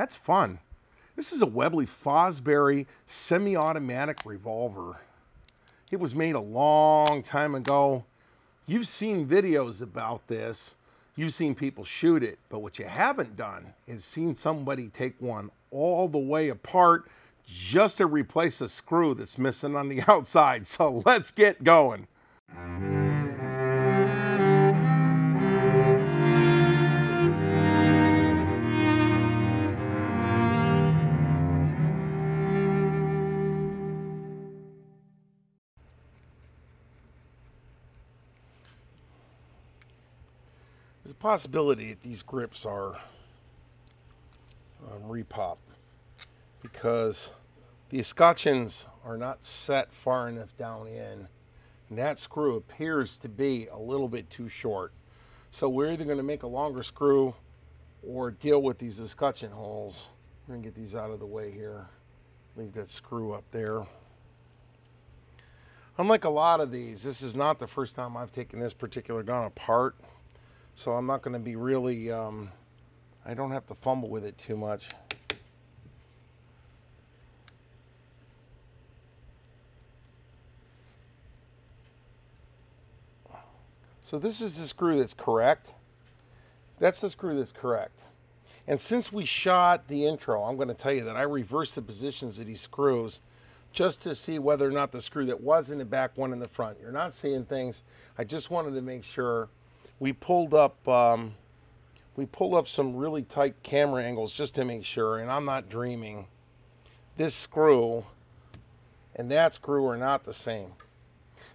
That's fun. This is a Webley Fosbery semi-automatic revolver. It was made a long time ago. You've seen videos about this. You've seen people shoot it, but what you haven't done is seen somebody take one all the way apart just to replace a screw that's missing on the outside. So let's get going. Possibility that these grips are um, repop because the escutcheons are not set far enough down in. And that screw appears to be a little bit too short. So we're either going to make a longer screw or deal with these escutcheon holes. We're going to get these out of the way here. Leave that screw up there. Unlike a lot of these, this is not the first time I've taken this particular gun apart. So I'm not going to be really, um, I don't have to fumble with it too much. So this is the screw that's correct. That's the screw that's correct. And since we shot the intro, I'm going to tell you that I reversed the positions of these screws just to see whether or not the screw that was in the back one in the front. You're not seeing things. I just wanted to make sure we pulled up um, we pulled up some really tight camera angles just to make sure, and I'm not dreaming. This screw and that screw are not the same.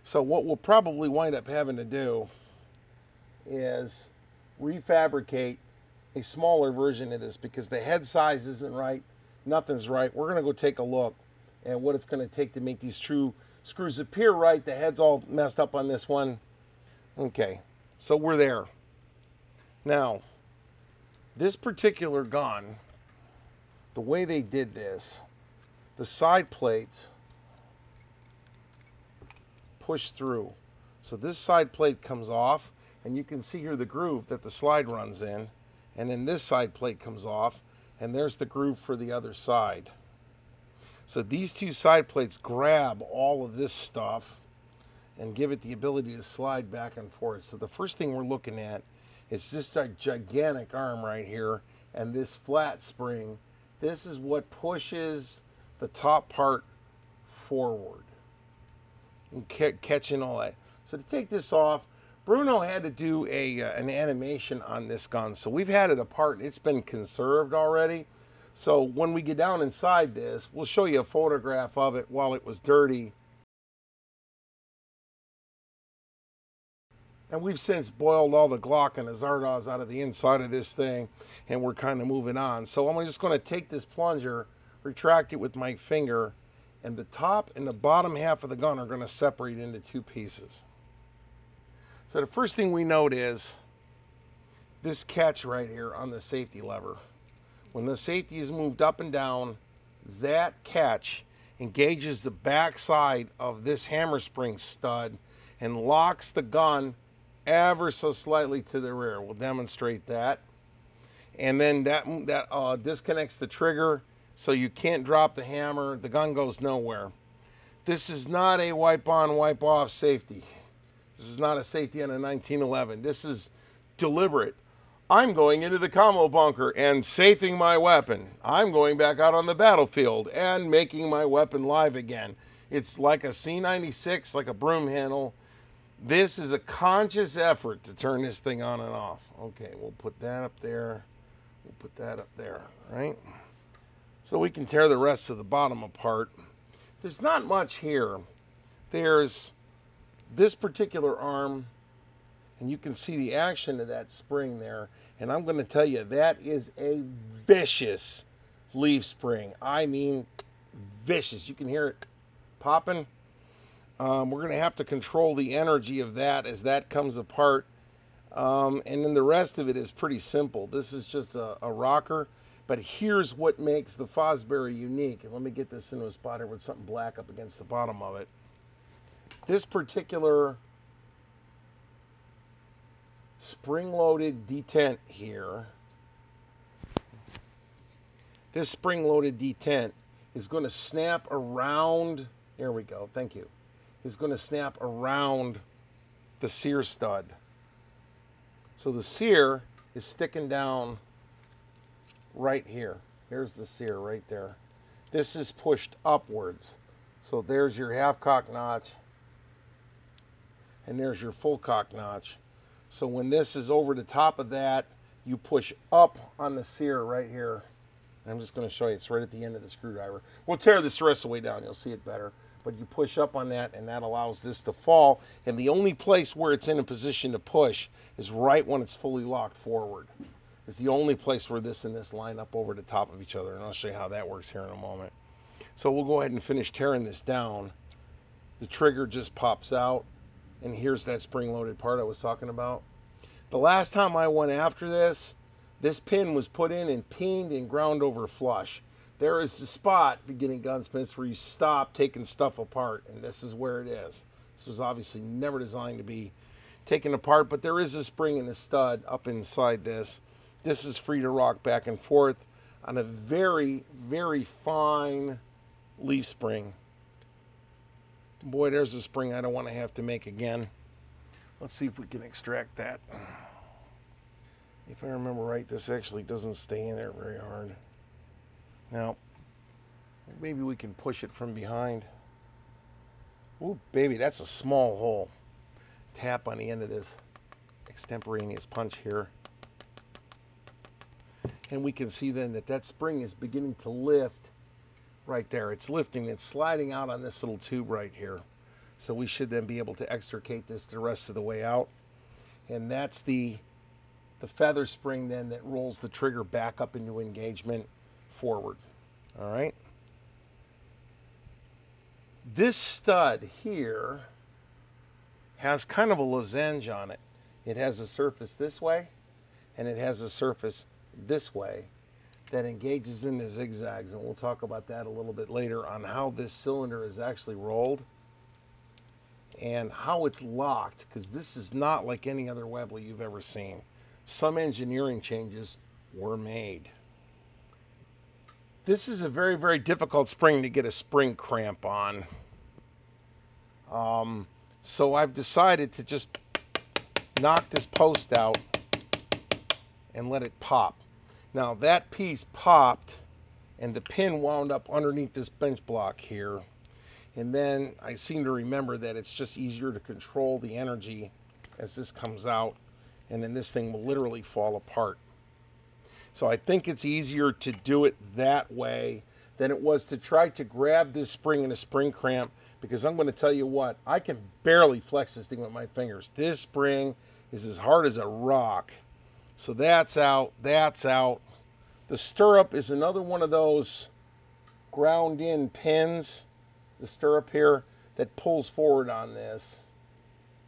So what we'll probably wind up having to do is refabricate a smaller version of this because the head size isn't right, nothing's right. We're gonna go take a look at what it's gonna take to make these true screws appear right. The head's all messed up on this one. Okay, so we're there. Now, this particular gun, the way they did this, the side plates push through. So this side plate comes off and you can see here the groove that the slide runs in and then this side plate comes off and there's the groove for the other side. So these two side plates grab all of this stuff and give it the ability to slide back and forth. So the first thing we're looking at is this gigantic arm right here and this flat spring. This is what pushes the top part forward and catching all that. So to take this off, Bruno had to do a uh, an animation on this gun. So we've had it apart. It's been conserved already. So when we get down inside this, we'll show you a photograph of it while it was dirty And we've since boiled all the Glock and the Zardoz out of the inside of this thing, and we're kind of moving on. So I'm just going to take this plunger, retract it with my finger, and the top and the bottom half of the gun are going to separate into two pieces. So the first thing we note is this catch right here on the safety lever. When the safety is moved up and down, that catch engages the back side of this hammer spring stud and locks the gun ever so slightly to the rear. We'll demonstrate that. And then that, that uh, disconnects the trigger so you can't drop the hammer. The gun goes nowhere. This is not a wipe on, wipe off safety. This is not a safety on a 1911. This is deliberate. I'm going into the commo bunker and safing my weapon. I'm going back out on the battlefield and making my weapon live again. It's like a C96, like a broom handle this is a conscious effort to turn this thing on and off. Okay, we'll put that up there. We'll put that up there, right? So we can tear the rest of the bottom apart. There's not much here. There's this particular arm, and you can see the action of that spring there. And I'm going to tell you, that is a vicious leaf spring. I mean, vicious. You can hear it popping. Um, we're going to have to control the energy of that as that comes apart. Um, and then the rest of it is pretty simple. This is just a, a, rocker. But here's what makes the Fosbery unique. And let me get this into a spot here with something black up against the bottom of it. This particular spring-loaded detent here this spring-loaded detent is going to snap around, there we go, thank you, is going to snap around the sear stud. So the sear is sticking down right here. Here's the sear right there. This is pushed upwards. So there's your half cock notch and there's your full cock notch. So when this is over the top of that, you push up on the sear right here. I'm just going to show you. It's right at the end of the screwdriver. We'll tear this the rest of the way down. You'll see it better. But you push up on that, and that allows this to fall. And the only place where it's in a position to push is right when it's fully locked forward. It's the only place where this and this line up over the top of each other. And I'll show you how that works here in a moment. So we'll go ahead and finish tearing this down. The trigger just pops out. And here's that spring-loaded part I was talking about. The last time I went after this, this pin was put in and peened and ground over flush. There is the spot, beginning gunsmiths, where you stop taking stuff apart, and this is where it is. This was obviously never designed to be taken apart, but there is a spring and a stud up inside this. This is free to rock back and forth on a very, very fine leaf spring. Boy, there's a spring I don't want to have to make again. Let's see if we can extract that. If I remember right, this actually doesn't stay in there very hard. Now, maybe we can push it from behind. Ooh, baby, that's a small hole. Tap on the end of this extemporaneous punch here. And we can see then that that spring is beginning to lift right there. It's lifting, it's sliding out on this little tube right here. So we should then be able to extricate this the rest of the way out. And that's the, the feather spring then that rolls the trigger back up into engagement forward. All right. This stud here has kind of a lozenge on it. It has a surface this way and it has a surface this way that engages in the zigzags. And we'll talk about that a little bit later on how this cylinder is actually rolled and how it's locked because this is not like any other Webley you've ever seen. Some engineering changes were made. This is a very, very difficult spring to get a spring cramp on. Um, so I've decided to just knock this post out and let it pop. Now that piece popped and the pin wound up underneath this bench block here. And then I seem to remember that it's just easier to control the energy as this comes out and then this thing will literally fall apart. So I think it's easier to do it that way than it was to try to grab this spring in a spring cramp because I'm going to tell you what, I can barely flex this thing with my fingers. This spring is as hard as a rock. So that's out, that's out. The stirrup is another one of those ground in pins, the stirrup here, that pulls forward on this.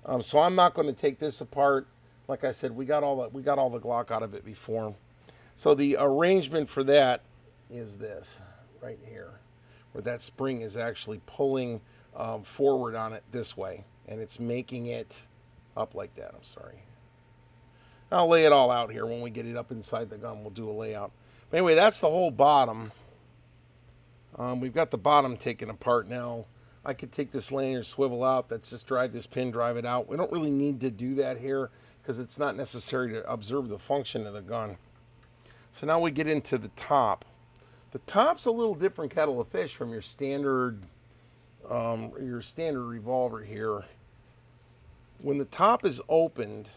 Um, so I'm not going to take this apart. Like I said, we got all the we got all the Glock out of it before. So the arrangement for that is this right here, where that spring is actually pulling um, forward on it this way, and it's making it up like that. I'm sorry. I'll lay it all out here when we get it up inside the gun. We'll do a layout. But anyway, that's the whole bottom. Um, we've got the bottom taken apart now. I could take this lanyard swivel out. Let's just drive this pin, drive it out. We don't really need to do that here because it's not necessary to observe the function of the gun. So now we get into the top. The top's a little different kettle of fish from your standard um, your standard revolver here. When the top is opened,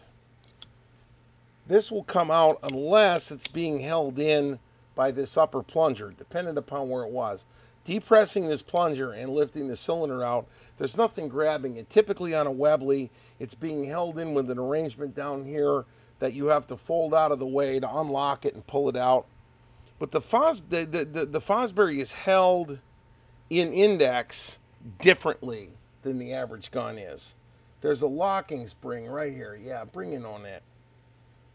this will come out unless it's being held in by this upper plunger, dependent upon where it was. Depressing this plunger and lifting the cylinder out, there's nothing grabbing it. Typically on a Webley, it's being held in with an arrangement down here that you have to fold out of the way to unlock it and pull it out. But the, Fos, the, the, the, the Fosbery is held in index differently than the average gun is. There's a locking spring right here. Yeah, bring it on that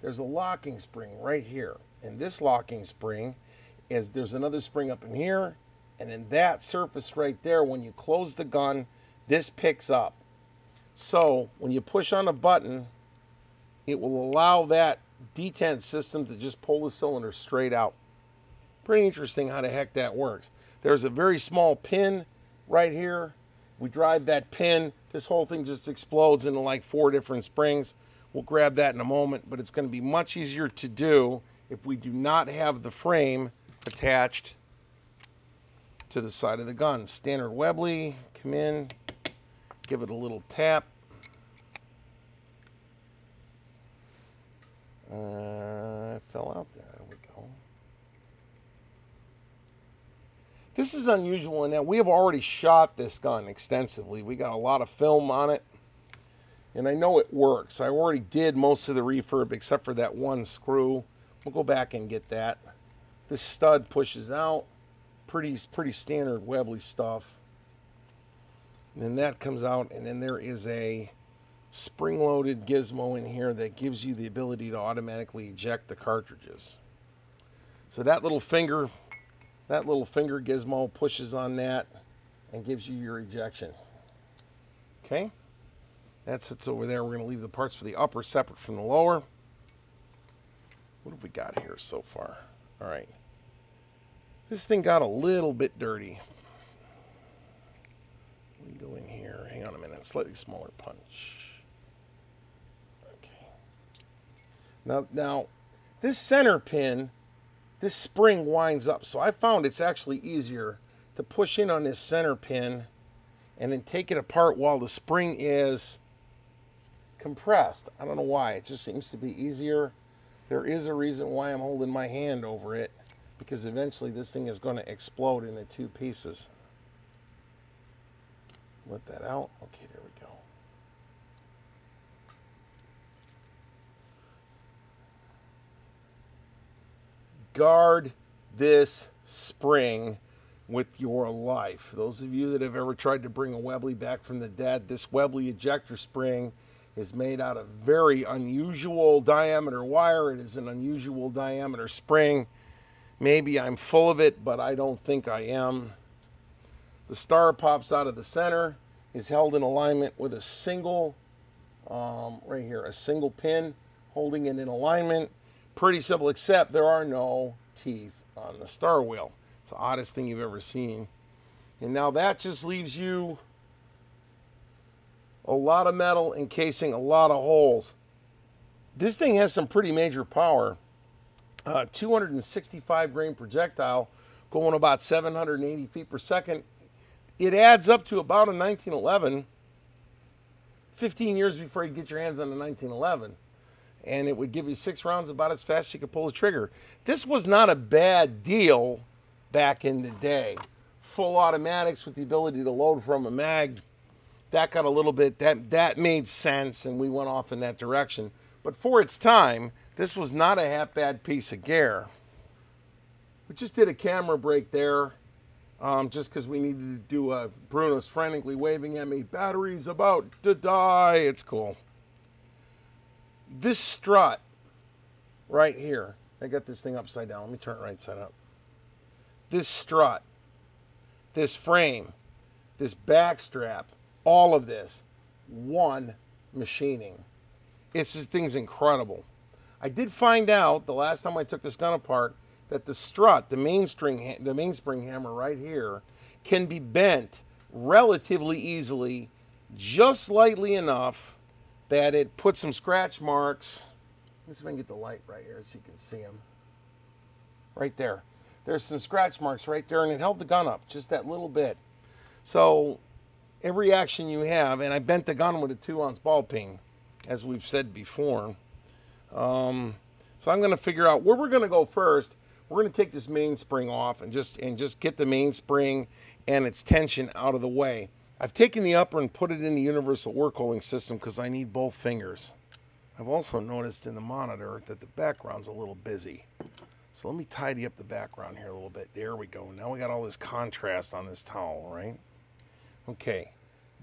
there's a locking spring right here. And this locking spring is there's another spring up in here. And in that surface right there, when you close the gun, this picks up. So when you push on a button, it will allow that detent system to just pull the cylinder straight out. Pretty interesting how the heck that works. There's a very small pin right here. We drive that pin, this whole thing just explodes into like four different springs. We'll grab that in a moment, but it's going to be much easier to do if we do not have the frame attached to the side of the gun. Standard Webley, come in, give it a little tap. Uh, fell out there. There we go. This is unusual in that we have already shot this gun extensively. We got a lot of film on it. And I know it works. I already did most of the refurb except for that one screw. We'll go back and get that. This stud pushes out. Pretty, pretty standard Webley stuff. And then that comes out and then there is a spring-loaded gizmo in here that gives you the ability to automatically eject the cartridges. So that little finger that little finger gizmo pushes on that and gives you your ejection. Okay, that sits over there. We're going to leave the parts for the upper separate from the lower. What have we got here so far? All right. This thing got a little bit dirty. We go in here. Hang on a minute. Slightly smaller punch. Okay. Now, now, this center pin this spring winds up. So I found it's actually easier to push in on this center pin and then take it apart while the spring is compressed. I don't know why. It just seems to be easier. There is a reason why I'm holding my hand over it because eventually this thing is going to explode into two pieces. Let that out. Okay, there we go. Guard this spring with your life. Those of you that have ever tried to bring a Webley back from the dead, this Webley ejector spring is made out of very unusual diameter wire. It is an unusual diameter spring. Maybe I'm full of it, but I don't think I am. The star pops out of the center, is held in alignment with a single, um, right here, a single pin holding it in alignment pretty simple, except there are no teeth on the star wheel. It's the oddest thing you've ever seen. And now that just leaves you a lot of metal encasing a lot of holes. This thing has some pretty major power. Uh, 265 grain projectile going about 780 feet per second. It adds up to about a 1911. 15 years before you get your hands on a 1911 and it would give you six rounds about as fast as you could pull the trigger. This was not a bad deal back in the day. Full automatics with the ability to load from a mag. That got a little bit, that, that made sense, and we went off in that direction. But for its time, this was not a half bad piece of gear. We just did a camera break there, um, just because we needed to do a Bruno's frantically waving at me, battery's about to die. It's cool this strut right here, I got this thing upside down. Let me turn it right side up. This strut, this frame, this back strap, all of this, one machining. It's this thing's incredible. I did find out the last time I took this gun apart that the strut, the mainspring, the mainspring hammer right here, can be bent relatively easily, just slightly enough that it put some scratch marks. Let me see if I can get the light right here so you can see them. Right there. There's some scratch marks right there, and it held the gun up just that little bit. So every action you have, and I bent the gun with a two ounce ball peen, as we've said before. Um, so I'm going to figure out where we're going to go first. We're going to take this mainspring off and just and just get the mainspring and its tension out of the way. I've taken the upper and put it in the universal work holding system because I need both fingers. I've also noticed in the monitor that the background's a little busy. So let me tidy up the background here a little bit. There we go. Now we got all this contrast on this towel, right? Okay.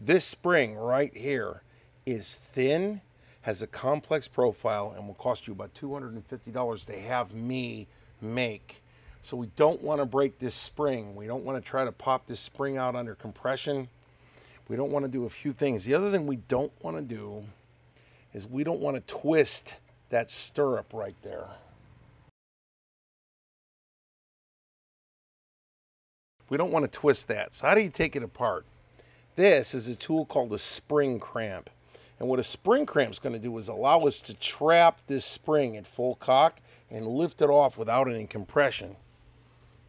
This spring right here is thin, has a complex profile, and will cost you about $250 to have me make. So we don't want to break this spring. We don't want to try to pop this spring out under compression. We don't want to do a few things. The other thing we don't want to do is we don't want to twist that stirrup right there. We don't want to twist that. So how do you take it apart? This is a tool called a spring cramp. And what a spring cramp is going to do is allow us to trap this spring at full cock and lift it off without any compression.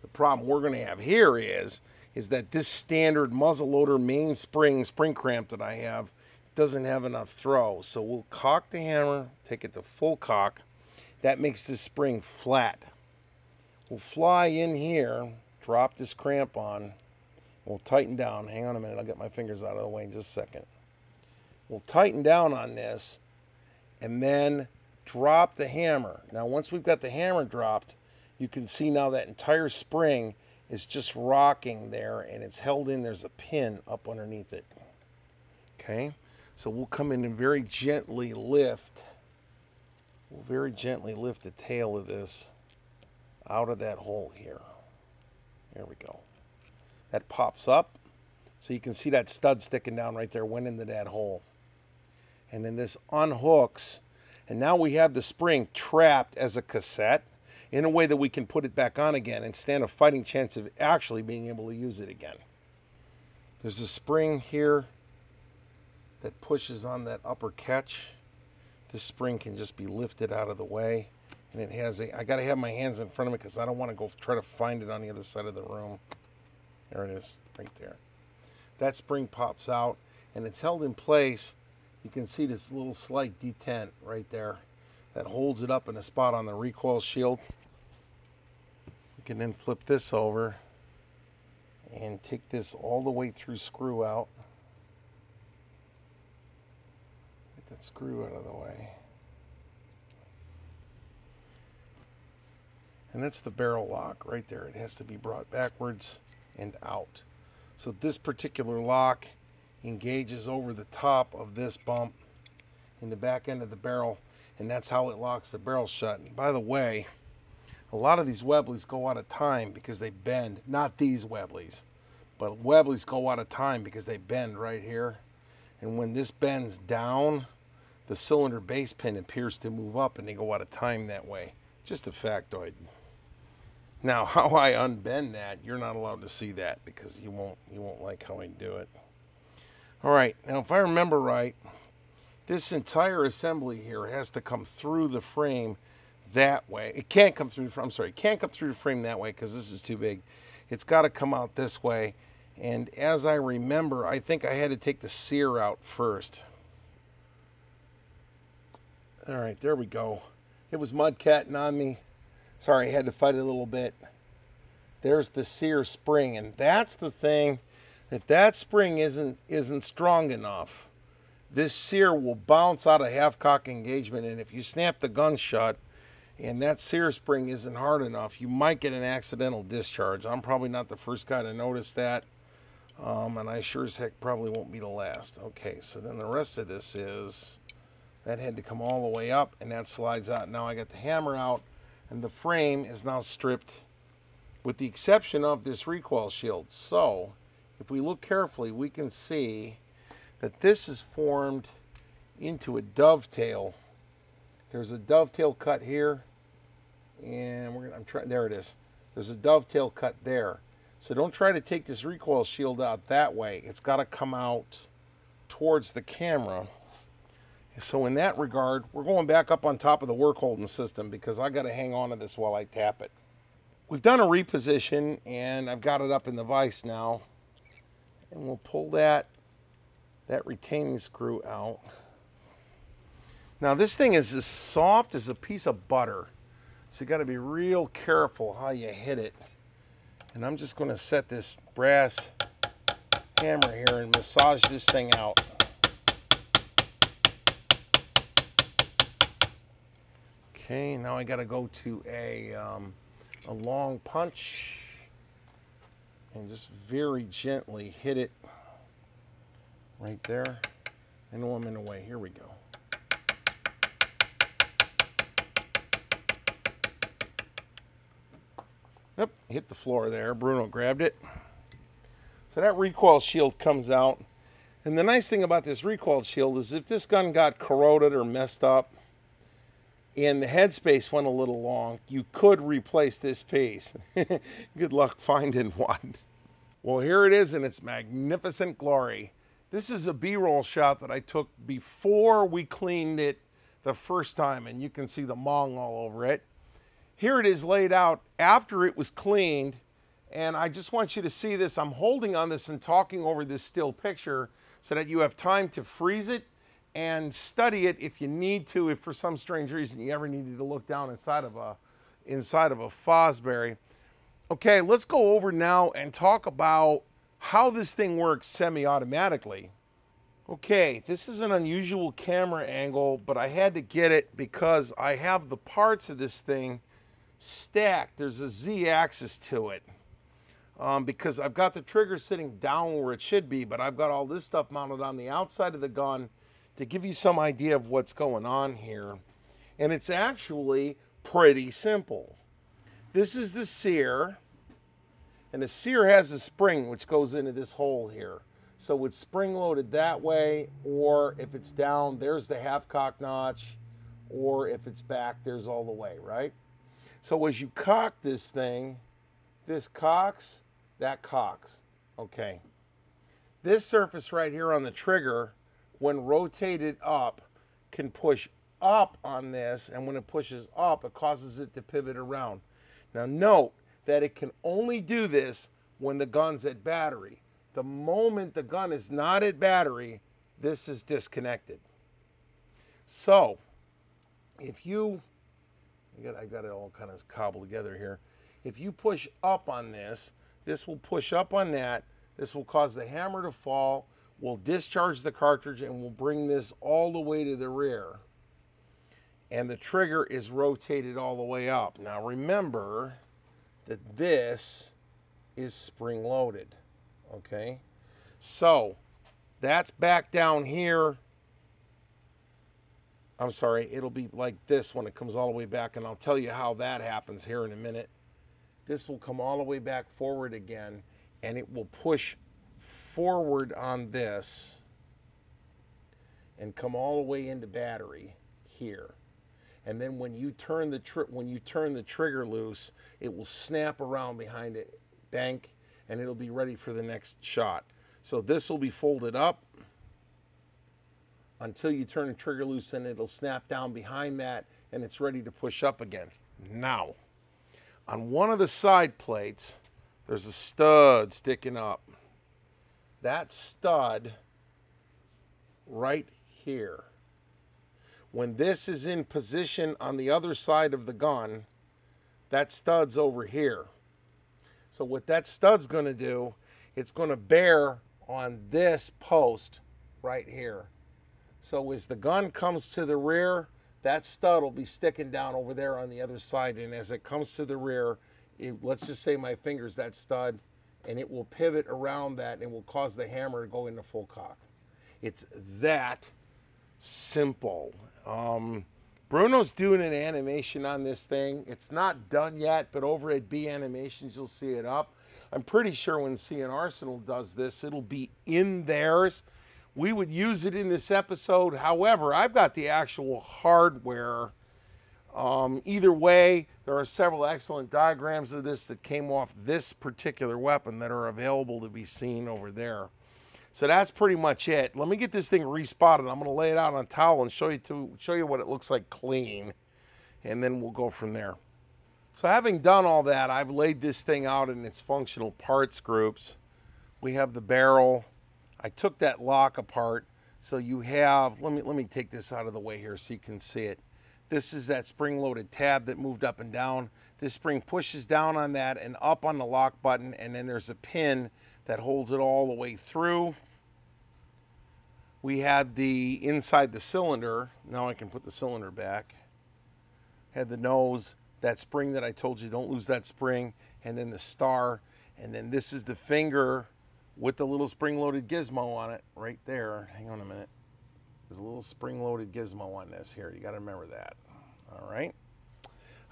The problem we're going to have here is, is that this standard muzzleloader mainspring spring spring cramp that I have doesn't have enough throw. So we'll cock the hammer, take it to full cock. That makes this spring flat. We'll fly in here, drop this cramp on, we'll tighten down. Hang on a minute, I'll get my fingers out of the way in just a second. We'll tighten down on this and then drop the hammer. Now once we've got the hammer dropped, you can see now that entire spring is just rocking there and it's held in. There's a pin up underneath it. Okay, so we'll come in and very gently lift. We'll very gently lift the tail of this out of that hole here. There we go. That pops up. So you can see that stud sticking down right there went into that hole. And then this unhooks. And now we have the spring trapped as a cassette in a way that we can put it back on again and stand a fighting chance of actually being able to use it again. There's a spring here that pushes on that upper catch. This spring can just be lifted out of the way. And it has a, I got to have my hands in front of it because I don't want to go try to find it on the other side of the room. There it is, right there. That spring pops out and it's held in place. You can see this little slight detent right there that holds it up in a spot on the recoil shield. Can then flip this over and take this all the way through screw out. Get that screw out of the way. And that's the barrel lock right there. It has to be brought backwards and out. So this particular lock engages over the top of this bump in the back end of the barrel and that's how it locks the barrel shut. And by the way, a lot of these Webleys go out of time because they bend. Not these Webleys, but Webleys go out of time because they bend right here. And when this bends down, the cylinder base pin appears to move up and they go out of time that way. Just a factoid. Now, how I unbend that, you're not allowed to see that because you won't you won't like how I do it. All right, now if I remember right, this entire assembly here has to come through the frame that way. It can't come through, I'm sorry, it can't come through the frame that way because this is too big. It's got to come out this way. And as I remember, I think I had to take the sear out first. All right, there we go. It was mud mudcatting on me. Sorry, I had to fight it a little bit. There's the sear spring, and that's the thing. If that spring isn't isn't strong enough, this sear will bounce out of half cock engagement and if you snap the gun shut and that sear spring isn't hard enough. You might get an accidental discharge. I'm probably not the first guy to notice that um, and i sure as heck probably won't be the last. Okay so then the rest of this is that had to come all the way up and that slides out. Now i got the hammer out and the frame is now stripped with the exception of this recoil shield. So if we look carefully we can see that this is formed into a dovetail. There's a dovetail cut here, and we're gonna, I'm trying, there it is. There's a dovetail cut there. So don't try to take this recoil shield out that way. It's got to come out towards the camera. So in that regard, we're going back up on top of the work holding system because I got to hang on to this while I tap it. We've done a reposition and I've got it up in the vise now. And we'll pull that that retaining screw out. Now this thing is as soft as a piece of butter. So you got to be real careful how you hit it. And I'm just going to set this brass hammer here and massage this thing out. Okay, now I got to go to a, um, a long punch and just very gently hit it right there. I know I'm in the way. Here we go. Yep, hit the floor there. Bruno grabbed it. So that recoil shield comes out. And the nice thing about this recoil shield is if this gun got corroded or messed up and the headspace went a little long, you could replace this piece. Good luck finding one. Well, here it is in its magnificent glory. This is a B-roll shot that I took before we cleaned it the first time, and you can see the mong all over it. Here it is laid out after it was cleaned, and I just want you to see this. I'm holding on this and talking over this still picture so that you have time to freeze it and study it if you need to, if for some strange reason you ever needed to look down inside of a inside of a Fosbery. Okay, let's go over now and talk about how this thing works semi-automatically. Okay, this is an unusual camera angle, but I had to get it because I have the parts of this thing stacked. There's a Z-axis to it. Um, because I've got the trigger sitting down where it should be, but I've got all this stuff mounted on the outside of the gun to give you some idea of what's going on here. And it's actually pretty simple. This is the sear, and the sear has a spring which goes into this hole here. So it's spring loaded that way, or if it's down, there's the half cock notch, or if it's back, there's all the way, right? So as you cock this thing, this cocks, that cocks, okay? This surface right here on the trigger, when rotated up, can push up on this, and when it pushes up, it causes it to pivot around. Now note that it can only do this when the gun's at battery. The moment the gun is not at battery, this is disconnected. So, if you, I got, I got it all kind of cobbled together here. If you push up on this, this will push up on that. This will cause the hammer to fall, We'll discharge the cartridge, and we'll bring this all the way to the rear. And the trigger is rotated all the way up. Now remember that this is spring loaded, okay? So that's back down here. I'm sorry, it'll be like this when it comes all the way back, and I'll tell you how that happens here in a minute. This will come all the way back forward again, and it will push forward on this and come all the way into battery here. And then when you turn the trip when you turn the trigger loose, it will snap around behind it, bank, and it'll be ready for the next shot. So this will be folded up until you turn the trigger loose and it'll snap down behind that and it's ready to push up again. Now, on one of the side plates, there's a stud sticking up. That stud right here, when this is in position on the other side of the gun, that stud's over here. So what that stud's going to do, it's going to bear on this post right here. So as the gun comes to the rear, that stud will be sticking down over there on the other side. And as it comes to the rear, it, let's just say my finger's that stud, and it will pivot around that and will cause the hammer to go into full cock. It's that simple. Um, Bruno's doing an animation on this thing. It's not done yet, but over at B Animations, you'll see it up. I'm pretty sure when C&Rsenal does this, it'll be in theirs. We would use it in this episode. However, I've got the actual hardware. Um, either way, there are several excellent diagrams of this that came off this particular weapon that are available to be seen over there. So that's pretty much it. Let me get this thing respotted. I'm going to lay it out on a towel and show you to show you what it looks like clean, and then we'll go from there. So having done all that, I've laid this thing out in its functional parts groups. We have the barrel. I took that lock apart. So you have, let me, let me take this out of the way here so you can see it. This is that spring-loaded tab that moved up and down. This spring pushes down on that and up on the lock button, and then there's a pin that holds it all the way through. We had the inside the cylinder. Now I can put the cylinder back. Had the nose that spring that I told you, don't lose that spring, and then the star, and then this is the finger with the little spring-loaded gizmo on it right there. Hang on a minute. There's a little spring-loaded gizmo on this here. You got to remember that. All right.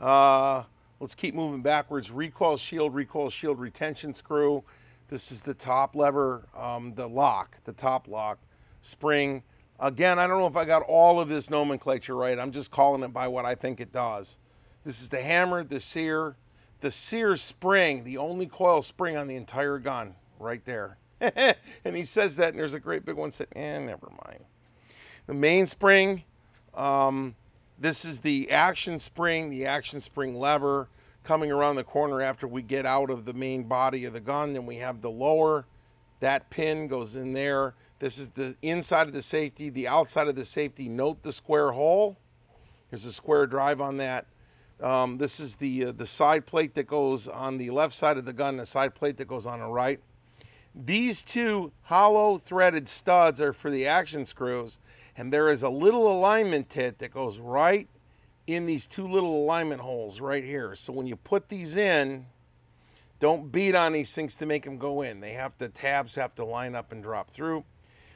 Uh, let's keep moving backwards. Recoil shield, recoil shield retention screw. This is the top lever, um, the lock, the top lock, spring. Again, I don't know if I got all of this nomenclature right. I'm just calling it by what I think it does. This is the hammer, the sear, the sear spring, the only coil spring on the entire gun right there. and he says that, and there's a great big one said, eh, never mind. The mainspring, um, this is the action spring, the action spring lever coming around the corner after we get out of the main body of the gun. Then we have the lower, that pin goes in there. This is the inside of the safety, the outside of the safety. Note the square hole. There's a square drive on that. Um, this is the uh, the side plate that goes on the left side of the gun, the side plate that goes on the right. These two hollow threaded studs are for the action screws, and there is a little alignment tit that goes right in these two little alignment holes right here. So when you put these in, don't beat on these things to make them go in. They have the tabs have to line up and drop through.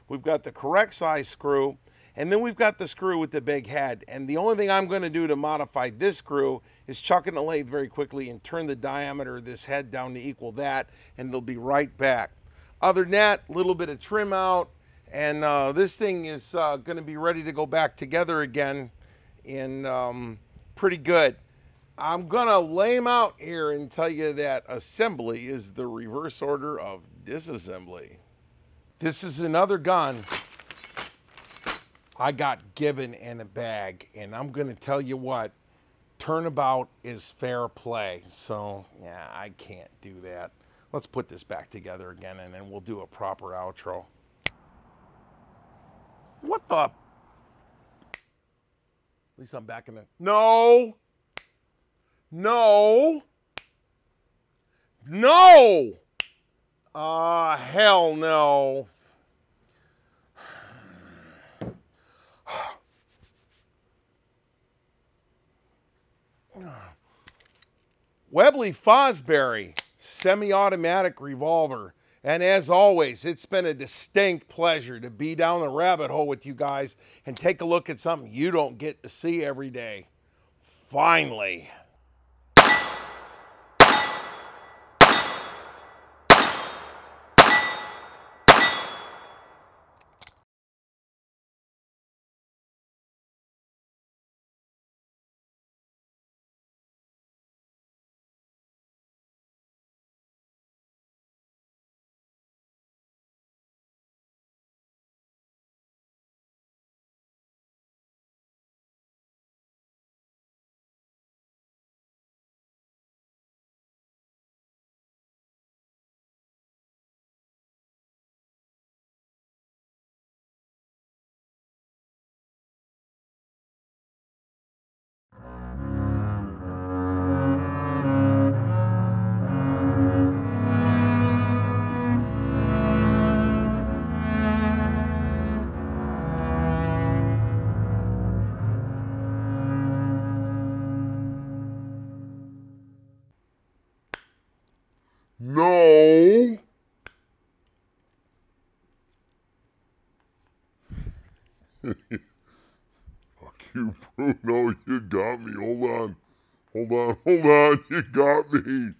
We've got the correct size screw, and then we've got the screw with the big head. And the only thing I'm going to do to modify this screw is chuck in the lathe very quickly and turn the diameter of this head down to equal that, and it'll be right back. Other than that, a little bit of trim out, and uh, this thing is uh, going to be ready to go back together again and um, pretty good. I'm going to lay them out here and tell you that assembly is the reverse order of disassembly. This is another gun I got given in a bag, and I'm going to tell you what, turnabout is fair play. So, yeah, I can't do that. Let's put this back together again, and then we'll do a proper outro. What the? At least I'm back in the. No! No! No! Ah, uh, hell no. Webley Fosbery semi-automatic revolver. And as always, it's been a distinct pleasure to be down the rabbit hole with you guys and take a look at something you don't get to see every day. Finally. You, Bruno. You got me. Hold on. Hold on. Hold on. You got me.